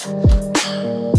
Thank you.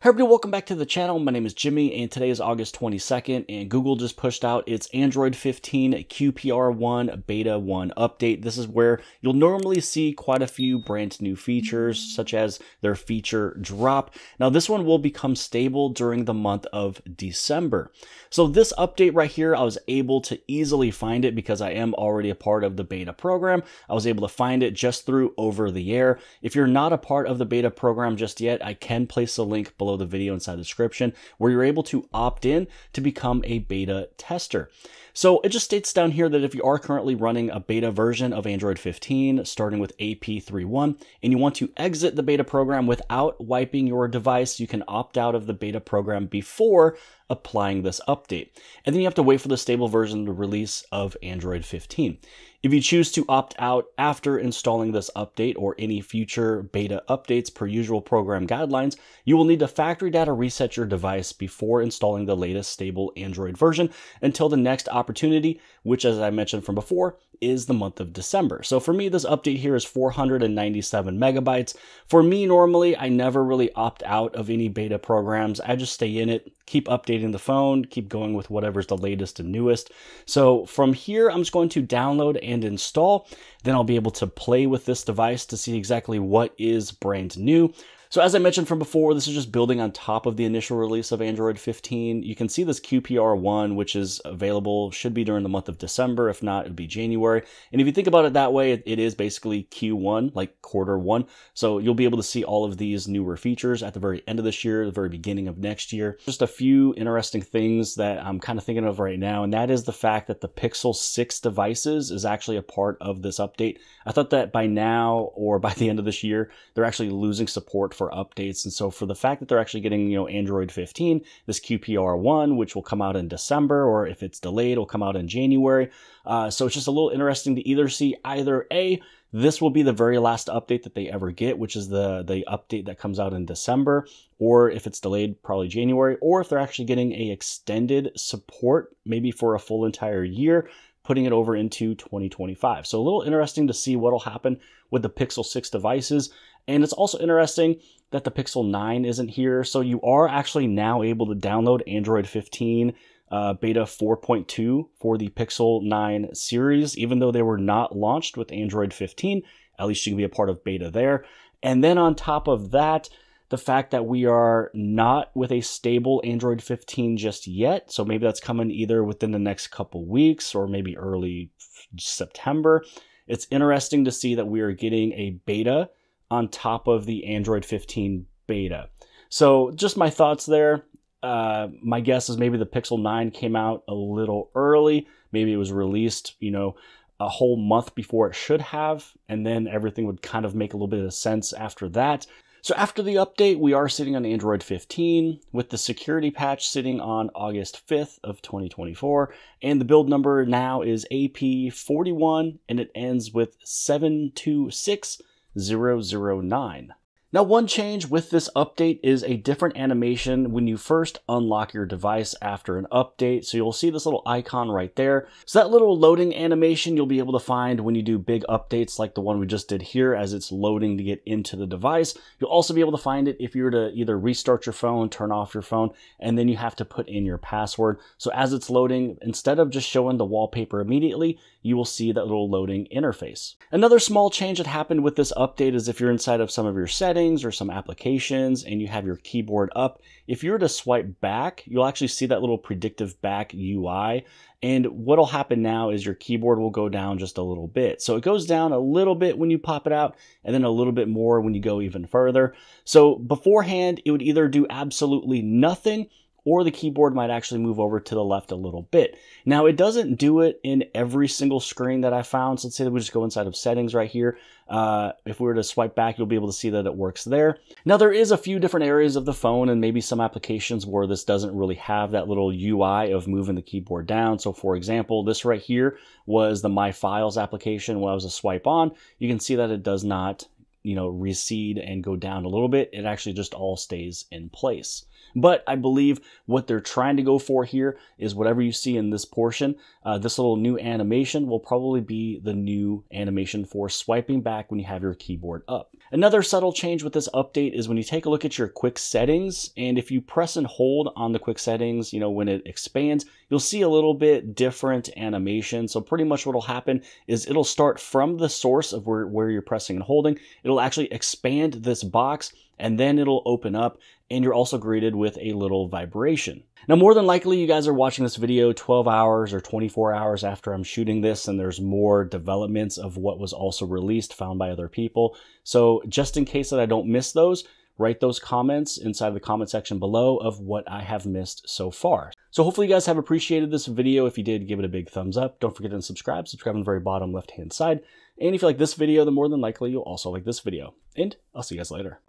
Hey everybody, welcome back to the channel. My name is Jimmy and today is August 22nd and Google just pushed out its Android 15 QPR1 Beta 1 update. This is where you'll normally see quite a few brand new features such as their feature drop. Now this one will become stable during the month of December. So this update right here, I was able to easily find it because I am already a part of the beta program. I was able to find it just through over the air. If you're not a part of the beta program just yet, I can place a link below the video inside the description where you're able to opt in to become a beta tester. So it just states down here that if you are currently running a beta version of Android 15, starting with AP31, and you want to exit the beta program without wiping your device, you can opt out of the beta program before applying this update. And then you have to wait for the stable version to release of Android 15. If you choose to opt out after installing this update or any future beta updates per usual program guidelines, you will need to factory data reset your device before installing the latest stable Android version until the next opportunity, which as I mentioned from before, is the month of December. So for me, this update here is 497 megabytes. For me, normally, I never really opt out of any beta programs. I just stay in it, keep updating the phone, keep going with whatever's the latest and newest. So from here, I'm just going to download and install. Then I'll be able to play with this device to see exactly what is brand new. So as I mentioned from before, this is just building on top of the initial release of Android 15. You can see this QPR1, which is available, should be during the month of December. If not, it would be January. And if you think about it that way, it is basically Q1, like quarter one. So you'll be able to see all of these newer features at the very end of this year, the very beginning of next year. Just a few interesting things that I'm kind of thinking of right now, and that is the fact that the Pixel 6 devices is actually a part of this update. I thought that by now or by the end of this year, they're actually losing support for updates. And so for the fact that they're actually getting, you know, Android 15, this QPR1, which will come out in December, or if it's delayed, it'll come out in January. Uh, so it's just a little interesting to either see either A, this will be the very last update that they ever get, which is the, the update that comes out in December, or if it's delayed, probably January, or if they're actually getting a extended support, maybe for a full entire year, putting it over into 2025. So a little interesting to see what'll happen with the Pixel 6 devices. And it's also interesting that the Pixel 9 isn't here. So you are actually now able to download Android 15 uh, beta 4.2 for the Pixel 9 series, even though they were not launched with Android 15. At least you can be a part of beta there. And then on top of that, the fact that we are not with a stable Android 15 just yet. So maybe that's coming either within the next couple weeks or maybe early September. It's interesting to see that we are getting a beta on top of the Android 15 beta. So, just my thoughts there. Uh, my guess is maybe the Pixel 9 came out a little early. Maybe it was released, you know, a whole month before it should have, and then everything would kind of make a little bit of sense after that. So after the update, we are sitting on Android 15 with the security patch sitting on August 5th of 2024 and the build number now is AP41 and it ends with 726 009 now, one change with this update is a different animation when you first unlock your device after an update. So you'll see this little icon right there. So that little loading animation you'll be able to find when you do big updates like the one we just did here as it's loading to get into the device. You'll also be able to find it if you were to either restart your phone, turn off your phone, and then you have to put in your password. So as it's loading, instead of just showing the wallpaper immediately, you will see that little loading interface. Another small change that happened with this update is if you're inside of some of your settings, settings or some applications and you have your keyboard up, if you were to swipe back, you'll actually see that little predictive back UI. And what'll happen now is your keyboard will go down just a little bit. So it goes down a little bit when you pop it out and then a little bit more when you go even further. So beforehand, it would either do absolutely nothing or the keyboard might actually move over to the left a little bit. Now, it doesn't do it in every single screen that I found. So let's say that we just go inside of settings right here. Uh, if we were to swipe back, you'll be able to see that it works there. Now, there is a few different areas of the phone and maybe some applications where this doesn't really have that little UI of moving the keyboard down. So for example, this right here was the My Files application. When I was a swipe on, you can see that it does not you know, recede and go down a little bit. It actually just all stays in place. But I believe what they're trying to go for here is whatever you see in this portion, uh, this little new animation will probably be the new animation for swiping back when you have your keyboard up. Another subtle change with this update is when you take a look at your quick settings, and if you press and hold on the quick settings, you know, when it expands, you'll see a little bit different animation. So pretty much what'll happen is it'll start from the source of where, where you're pressing and holding. It'll actually expand this box and then it'll open up and you're also greeted with a little vibration. Now, more than likely, you guys are watching this video 12 hours or 24 hours after I'm shooting this, and there's more developments of what was also released found by other people. So just in case that I don't miss those, write those comments inside the comment section below of what I have missed so far. So hopefully you guys have appreciated this video. If you did, give it a big thumbs up. Don't forget to subscribe. Subscribe on the very bottom left-hand side. And if you like this video, then more than likely you'll also like this video. And I'll see you guys later.